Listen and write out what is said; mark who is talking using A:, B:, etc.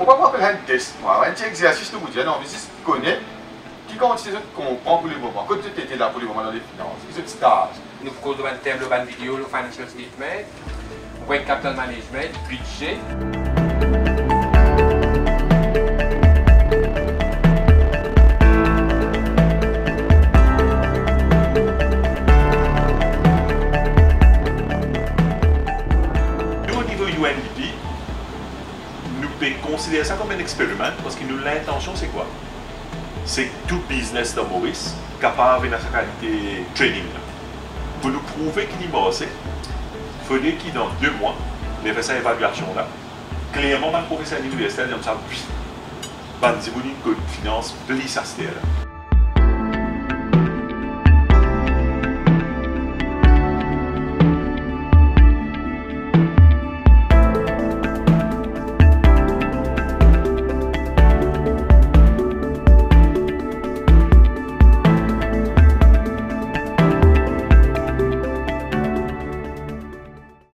A: un petit exercice de vous dire, non, mais si tu connais, qui continue de comprendre pour le moment, quand tu étais là pour le moment dans les finances, qui est stage
B: Nous faisons le tableau de vidéo, le financial statement, le capital management, budget.
C: Considère ça comme un expériment parce que nous, l'intention, c'est quoi? C'est tout business de Maurice capable de sa qualité training. Pour nous prouver qu'il est bossé, il faudrait qu'il, dans deux mois, les fait cette évaluation-là, clairement, le professeur universitaire, comme ça, bah, nous avons une finance de l'ISASTR.